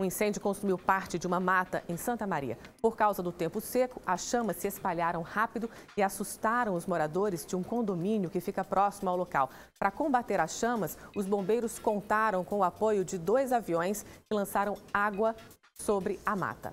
O incêndio consumiu parte de uma mata em Santa Maria. Por causa do tempo seco, as chamas se espalharam rápido e assustaram os moradores de um condomínio que fica próximo ao local. Para combater as chamas, os bombeiros contaram com o apoio de dois aviões que lançaram água sobre a mata.